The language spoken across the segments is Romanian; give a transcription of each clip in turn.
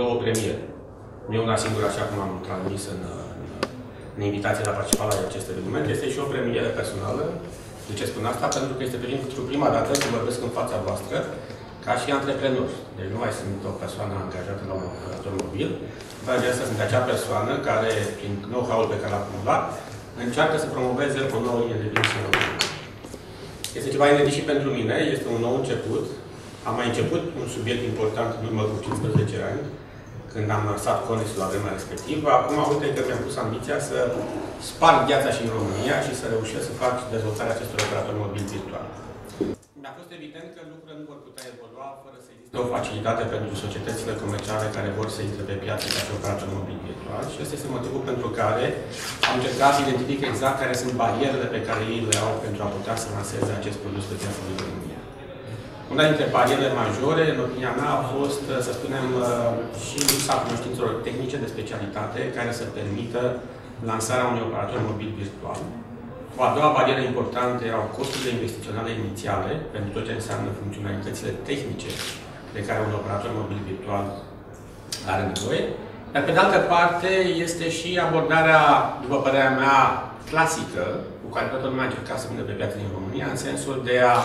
două premiere. Nu e una singură, așa cum am transmis în, în, în invitație la participa la acest eveniment. Este și o premieră personală. De ce spun asta? Pentru că este pentru prima dată când vorbesc în fața voastră ca și antreprenor. Deci nu mai sunt o persoană angajată la un operator mobil, dar de asta sunt acea persoană care, prin know-how-ul pe care l-a acumulat, încearcă să promoveze o nouă linie de business în România. Este ceva inedit și pentru mine, este un nou început. Am mai început un subiect important în urmă cu 15 ani, când am lansat Conesul la vremea respectivă. Acum, uite că mi-am pus ambiția să sparg viața și în România și să reușesc să fac dezvoltarea acestor operatori mobili virtuali. Mi-a fost evident că lucrurile nu vor putea evolua fără să existe o facilitate pentru societățile comerciale care vor să intre pe piață ca și operator mobil virtual și ăsta este motivul pentru care am încercat să identific exact care sunt barierele pe care ei le au pentru a putea să lanseze acest produs pe piața din România. Una dintre barierele majore, în opinia mea, a fost, să spunem, și lipsa cunoștințelor tehnice de specialitate care să permită lansarea unui operator mobil virtual. O a doua barieră importantă erau costurile investiționale inițiale, pentru tot ce înseamnă funcționalitățile tehnice de care un operator mobil virtual are nevoie. Dar, pe de altă parte, este și abordarea, după părerea mea, clasică, cu care toată lumea a încercat să vină pe piață din România, în sensul de a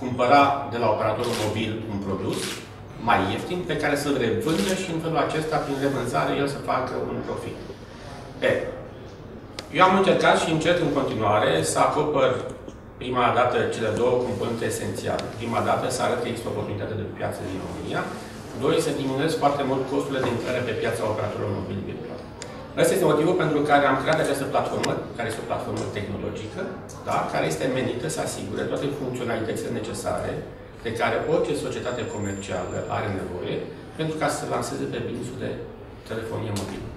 cumpăra de la operatorul mobil un produs mai ieftin, pe care să-l revândă și în felul acesta, prin revânzare, el să facă un profit. E, eu am încercat și încerc în continuare să acopăr prima dată cele două componente esențiale. Prima dată să arăt că există oportunitate de piață din România. Doi, să diminuez foarte mult costurile de intrare pe piața operatorilor mobili virtual. Ăsta este motivul pentru care am creat această platformă, care este o platformă tehnologică, da? care este menită să asigure toate funcționalitățile necesare de care orice societate comercială are nevoie pentru ca să se lanseze pe business de telefonie mobilă.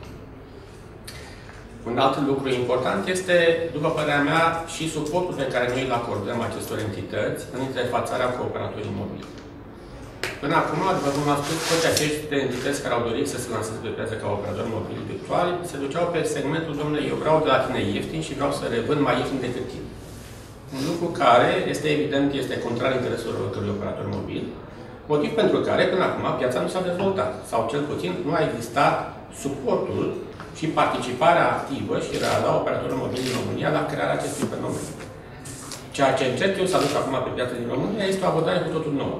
Un alt lucru important este, după părerea mea, și suportul pe care noi îl acordăm acestor entități în interfațarea cu operatorii mobili. Până acum, după cum am spus, toate aceste entități care au dorit să se lanseze pe piață ca operator mobil virtual se duceau pe segmentul, domnule, eu vreau de la tine ieftin și vreau să revând mai ieftin decât tine. Un lucru care, este evident, este contrar intereselor oricărui operator mobil, motiv pentru care, până acum, piața nu s-a dezvoltat, sau cel puțin nu a existat suportul și participarea activă și reală a operatorilor mobili din România la crearea acestui fenomen. Ceea ce încerc eu să aduc acum pe piața din România este o abordare cu totul nouă.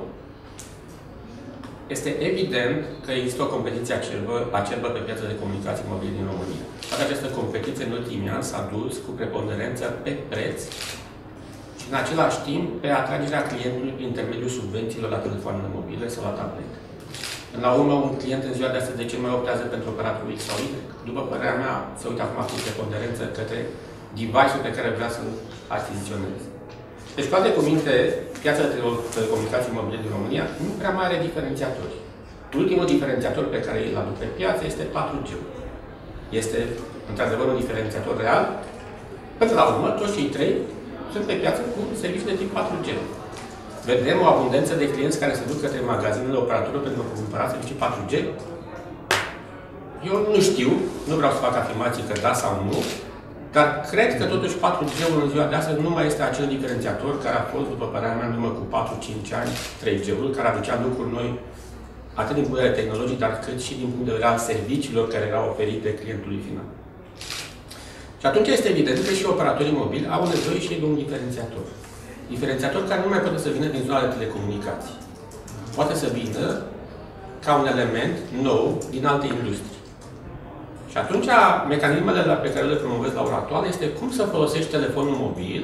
Este evident că există o competiție acerbă, acerbă pe piața de comunicații mobile din România. Toată această competiție în ultimii ani s-a dus cu preponderență pe preț și în același timp pe atragerea clientului prin intermediul subvențiilor la telefoanele mobile sau la tablete. În la urmă, un client în ziua de astăzi de ce mai optează pentru operatorul X sau Y? După părerea mea, se uită acum cu preponderență către device-ul pe care vrea să-l achiziționeze. Deci, cu alte cuvinte, piața de telecomunicații mobile din România nu prea mai are diferențiatori. Ultimul diferențiator pe care îl aduc pe piață este 4G. Este, într-adevăr, un diferențiator real. Până la urmă, toți cei trei sunt pe piață cu servicii de tip 4G. Vedem o abundență de clienți care se duc către magazinele operatorului pentru a cumpăra servicii 4G. Eu nu știu, nu vreau să fac afirmații că da sau nu, dar cred că totuși 4G-ul în ziua de astăzi nu mai este acel diferențiator care a fost, după părerea mea, în urmă cu 4-5 ani, 3G-ul, care aducea lucruri noi, atât din punct de vedere tehnologic, dar cât și din punct de vedere al serviciilor care erau oferite clientului final. Și atunci este evident că și operatorii mobili au nevoie și de un diferențiator. Diferențiator care nu mai poate să vină din zona de telecomunicații. Poate să vină ca un element nou din alte industrii. Și atunci, mecanismele pe care le promovez la ora actuală este cum să folosești telefonul mobil,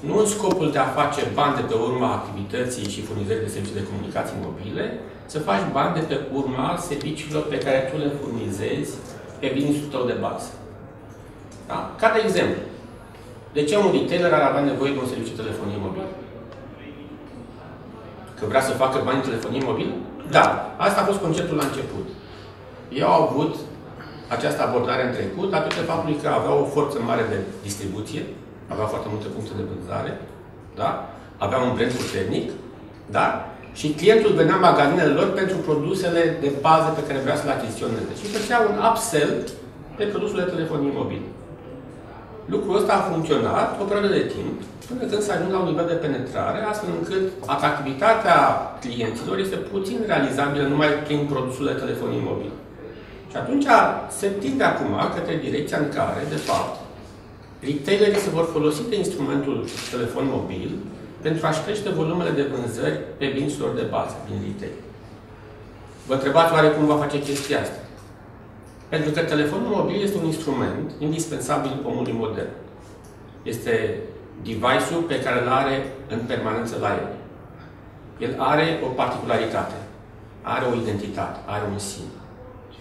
nu în scopul de a face bani de pe urma activității și furnizării de servicii de comunicații mobile, să faci bani de pe urma serviciilor pe care tu le furnizezi pe business tău de bază. Da? Ca de exemplu, de ce un retailer ar avea nevoie de un serviciu de telefonie mobil? Că vrea să facă bani în telefonie mobil? Da. Asta a fost conceptul la început. Ei au avut această abordare în trecut, datorită faptului că aveau o forță mare de distribuție, aveau foarte multe puncte de vânzare, da? aveau un brand puternic, da? și clientul venea în magazinele lor pentru produsele de bază pe care vrea să le achiziționeze. Și făcea un upsell pe produsul de telefonie mobil. Lucrul ăsta a funcționat o perioadă de timp, până când se ajung la un nivel de penetrare, astfel încât atractivitatea clienților este puțin realizabilă numai prin produsul de telefonie mobil. Și atunci se tinde acum către direcția în care, de fapt, retailerii se vor folosi de instrumentul telefon mobil pentru a-și crește volumele de vânzări pe binților de bază din retail. Vă întrebați oare cum va face chestia asta? Pentru că telefonul mobil este un instrument indispensabil omului modern. Este device-ul pe care îl are în permanență la el. El are o particularitate, are o identitate, are un simț.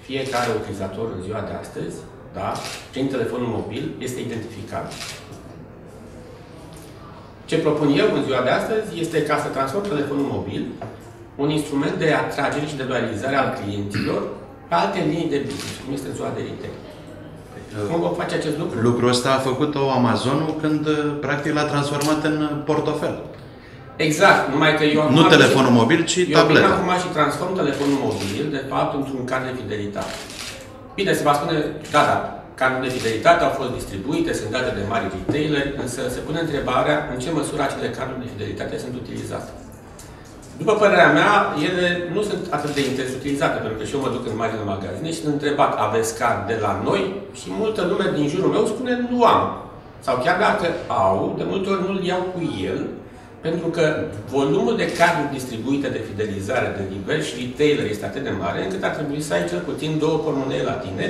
Fiecare utilizator în ziua de astăzi, da, prin telefonul mobil, este identificat. Ce propun eu în ziua de astăzi este ca să transform telefonul mobil un instrument de atragere și de loializare al clienților pe alte linii de business, cum este ziua de retail. Cum vom face acest lucru? Lucrul ăsta a făcut-o Amazonul când practic l-a transformat în portofel. Exact, numai că eu Nu telefonul și, mobil, ci eu tableta. Eu acum și transform telefonul mobil, de fapt, într-un card de fidelitate. Bine, se va spune, da, da, cardul de fidelitate au fost distribuite, sunt date de mari retailer, însă se pune întrebarea în ce măsură acele carduri de fidelitate sunt utilizate. După părerea mea, ele nu sunt atât de intens utilizate, pentru că și eu mă duc în marile magazine și sunt întrebat, aveți card de la noi? Și multă lume din jurul meu spune, nu am. Sau chiar dacă au, de multe ori nu-l iau cu el, pentru că volumul de carduri distribuite de fidelizare de diversi retailer este atât de mare, încât ar trebui să ai cel puțin două pormonee la tine,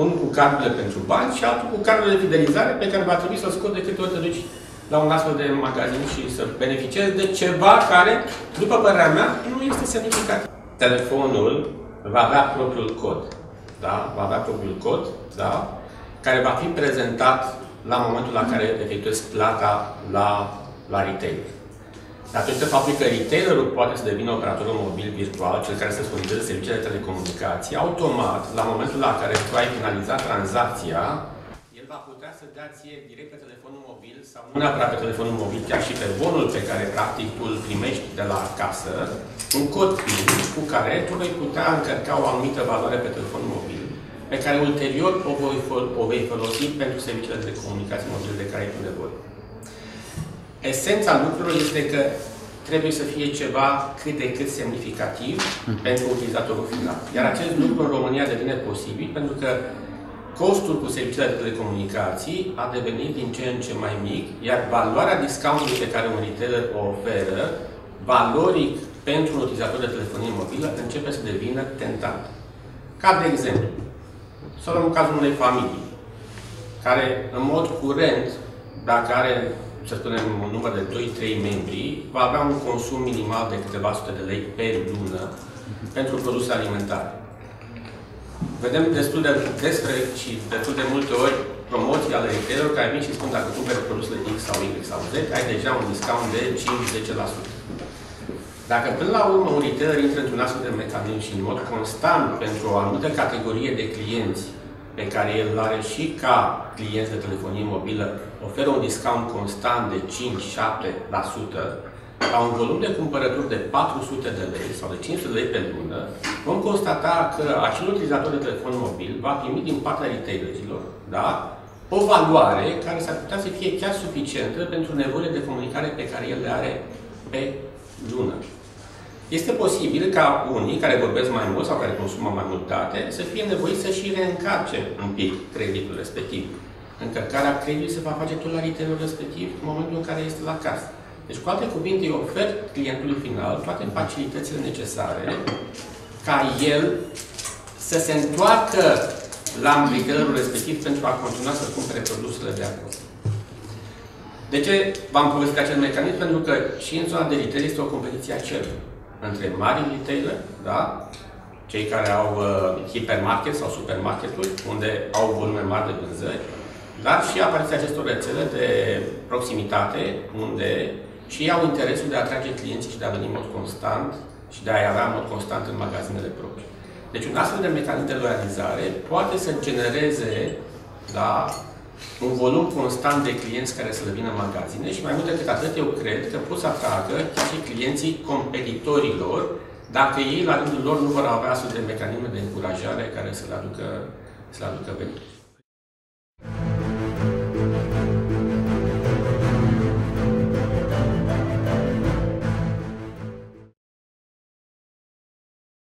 unul cu cardurile pentru bani și altul cu cardurile de fidelizare pe care va trebui să-l scot de câte ori te duci la un astfel de magazin și să beneficiezi de ceva care, după părerea mea, nu este semnificativ. Telefonul va avea propriul cod. Da? Va avea propriul cod, da? care va fi prezentat la momentul la care efectuezi plata la, la retailer. Datorită faptului că retailerul poate să devină operatorul mobil virtual, cel care să furnizeze serviciile de telecomunicații, automat, la momentul la care tu ai finalizat tranzacția, el va putea să dea ție direct pe telefonul mobil sau nu neapărat pe telefonul mobil, chiar și pe bonul pe care practic tu îl primești de la casă, un cod PIN cu care tu vei putea încărca o anumită valoare pe telefonul mobil, pe care ulterior o, voi, o vei folosi pentru serviciile de comunicații mobile de care ai tu nevoie. Esența lucrurilor este că trebuie să fie ceva cât de cât semnificativ mm. pentru utilizatorul final. Iar acest lucru în România devine posibil pentru că costul cu serviciile de telecomunicații a devenit din ce în ce mai mic, iar valoarea discountului pe care un retailer o oferă, valoric pentru un utilizator de telefonie mobilă, începe să devină tentant. Ca de exemplu, să luăm cazul unei familii, care în mod curent, dacă are, să spunem, un număr de 2-3 membri, va avea un consum minimal de câteva sute de lei pe lună pentru produse alimentare. Vedem destul de despre și destul de multe ori promoții ale retailerilor care vin și spun dacă cumperi produsele X sau Y sau Z, ai deja un discount de 5-10%. Dacă până la urmă un retailer intră într-un astfel de mecanism și în mod constant pentru o anumită categorie de clienți pe care el îl are și ca clienți de telefonie mobilă, oferă un discount constant de 5-7%, la un volum de cumpărături de 400 de lei sau de 500 de lei pe lună, vom constata că acel utilizator de telefon mobil va primi din partea retailerilor da, o valoare care s-ar putea să fie chiar suficientă pentru nevoile de comunicare pe care el le are pe lună. Este posibil ca unii care vorbesc mai mult sau care consumă mai mult date să fie nevoiți să și reîncarce un pic creditul respectiv. Încărcarea creditului se va face tot la retailerul respectiv în momentul în care este la casă. Deci, cu alte cuvinte, îi ofer clientului final toate facilitățile necesare ca el să se întoarcă la retailerul respectiv pentru a continua să cumpere produsele de acolo. De ce v-am povestit acest mecanism? Pentru că și în zona de retail este o competiție a cerului între mari retailer, da? cei care au uh, hipermarket sau supermarketuri, unde au volume mari de vânzări, dar și apariția acestor rețele de proximitate, unde și ei au interesul de a atrage clienții și de a veni în mod constant și de a-i avea în mod constant în magazinele proprii. Deci un astfel de mecanism de loializare poate să genereze da, un volum constant de clienți care să le vină în magazine și mai mult decât atât, eu cred că pot să atragă chiar și clienții competitorilor dacă ei, la rândul lor, nu vor avea astfel de mecanisme de încurajare care să le aducă, să le aducă venit.